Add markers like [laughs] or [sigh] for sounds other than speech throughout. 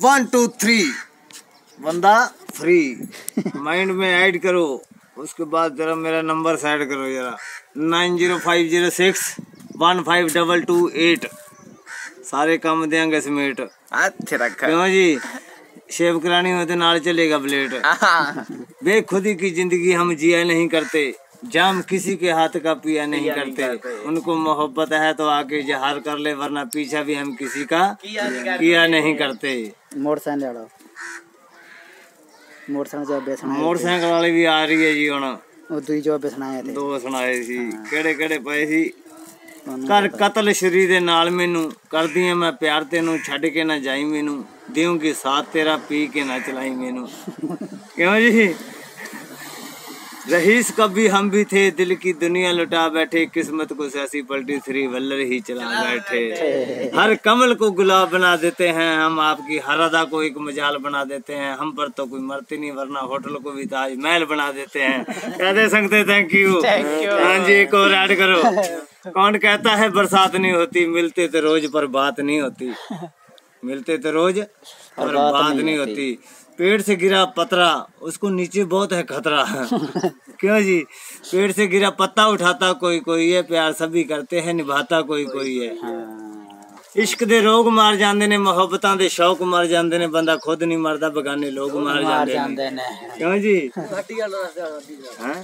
One two three बंदा free mind में add करो. उसके बाद जरा मेरा नंबर सेट करो जरा. Nine zero five zero six one five double two eight सारे काम देंगे समेट अच्छे रखा। क्यों जी? शेव करानी हो तो नाल चलेगा ब्लेड बेखुदी की ज़िंदगी हम जिया नहीं करते. जाम किसी के हाथ का पिया नहीं करते उनको मोहब्बत है तो आके जहार कर ले वरना पीछा भी हम किसी का किया नहीं करते मोटरसाइकिल जाड़ो मोटरसाइकिल जो बेचना है मोटरसाइकिल वाली भी आ रही है जी ਹੁਣ ਉਹ ਦੂਜੀ ਜੋ बेचना है थे ਦੋ ਸੁਣਾਏ ਸੀ ਕਿਹੜੇ ਕਿਹੜੇ ਪਏ ਸੀ ਕਰ ਕਤਲ ਸ਼ਰੀ ਦੇ ਨਾਲ ਮੈਨੂੰ ਕਰਦੀ ਐ ਮੈਂ ਪਿਆਰ ਤੈਨੂੰ ਛੱਡ ਕੇ ਨਾ ਜਾਈ ਮੈਨੂੰ ਦੇਉਂਗੀ ਸਾਥ ਤੇਰਾ ਪੀ ਕੇ ਨਾ ਚਲਾਈ ਮੈਨੂੰ [laughs] ਕਿਉਂ ਜੀ रहीस कभी हम भी थे दिल की दुनिया लुटा बैठे किस्मत को सियासी पलटी थ्री वल्लर ही चला बैठे। हर कमल को गुलाब बना देते हैं हम आपकी हर अदा को एक मजाल बना देते हैं हम पर तो कोई मरती नहीं वरना होटल को भी ताज महल बना देते हैं। दे सकते थैंक यू हाँ जी एक और ऐड करो। कौन कहता है बरसात नहीं होती मिलते तो रोज पर बात नहीं होती। मिलते तो रोज पर बात नहीं होती पेड़ से गिरा पतरा उसको नीचे बहुत है खतरा [laughs] क्यों जी पेड़ से गिरा पत्ता उठाता कोई कोई है प्यार सभी करते हैं निभाता कोई कोई है ਇਸ਼ਕ ਦੇ ਰੋਗ ਮਾਰ ਜਾਂਦੇ ਨੇ ਮੁਹੱਬਤਾਂ ਦੇ ਸ਼ੌਕ ਮਰ ਜਾਂਦੇ ਨੇ ਬੰਦਾ ਖੁਦ ਨਹੀਂ ਮਰਦਾ ਬਗਾਨੇ ਲੋਕ ਮਾਰ ਜਾਂਦੇ ਨੇ जानते ने क्यों जी हैं?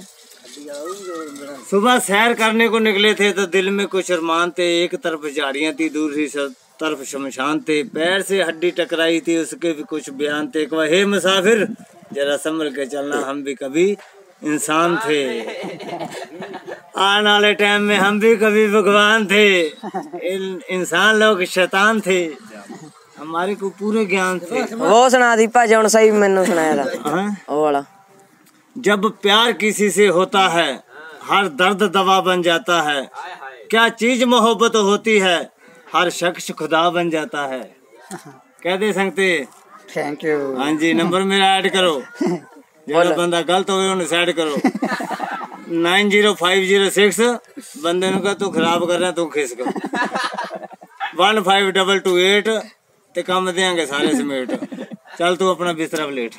सुबह सैर करने को निकले थे तो दिल में कुछ अरमान थे एक तरफ झाड़ियां थी दूसरी स- तरफ़ शमशान थे पैर से हड्डी टकराई थी उसके भी कुछ बयान थे। कहा हे मुसाफिर जरा संभल के चलना हम भी कभी इंसान थे। आने वाले टाइम में हम भी कभी भगवान थे। इंसान लोग शैतान थे। हमारे को पूरे ज्ञान थे। वो सुना दी जो सही मैंने सुनाया था। हाँ? वो वाला। जब प्यार किसी से होता है हर दर्द दवा बन जाता है। क्या चीज़ मोहब्बत होती है हर शख्स खुदा बन जाता है। कह दे सकते थैंक यू हाँ जी नंबर मेरा ऐड करो। [laughs] जो बंदा गलत हो उन्हें साइड करो। Nine zero five zero six बंदे ने कहा तू खराब कर रहा तू खिसक। One five double two eight ते कम देंगे सारे समेट। चल तू अपना बिस्तरा प्लेट।